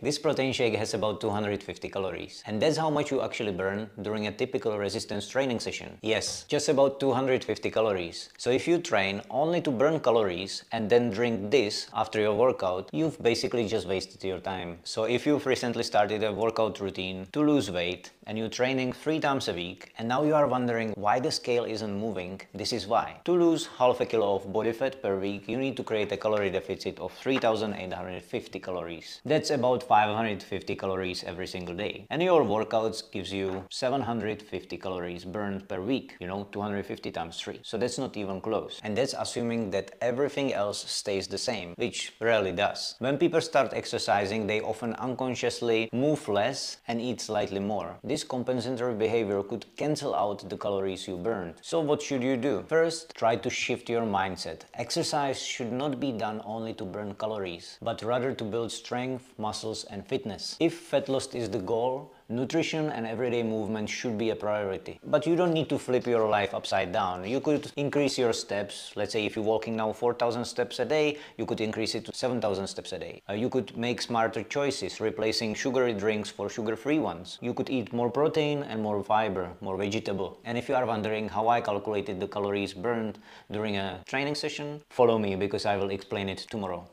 This protein shake has about 250 calories. And that's how much you actually burn during a typical resistance training session. Yes, just about 250 calories. So if you train only to burn calories and then drink this after your workout, you've basically just wasted your time. So if you've recently started a workout routine to lose weight and you're training three times a week and now you are wondering why the scale isn't moving, this is why. To lose half a kilo of body fat per week, you need to create a calorie deficit of 3850 calories. That's about 550 calories every single day. And your workouts gives you 750 calories burned per week, you know, 250 times 3. So that's not even close. And that's assuming that everything else stays the same, which rarely does. When people start exercising, they often unconsciously move less and eat slightly more. This compensatory behavior could cancel out the calories you burned. So what should you do? First, try to shift your mindset. Exercise should not be done only to burn calories, but rather to build strength, muscles, and fitness. If fat loss is the goal, nutrition and everyday movement should be a priority. But you don't need to flip your life upside down. You could increase your steps. Let's say if you're walking now 4,000 steps a day, you could increase it to 7,000 steps a day. Uh, you could make smarter choices, replacing sugary drinks for sugar-free ones. You could eat more protein and more fiber, more vegetable. And if you are wondering how I calculated the calories burned during a training session, follow me because I will explain it tomorrow.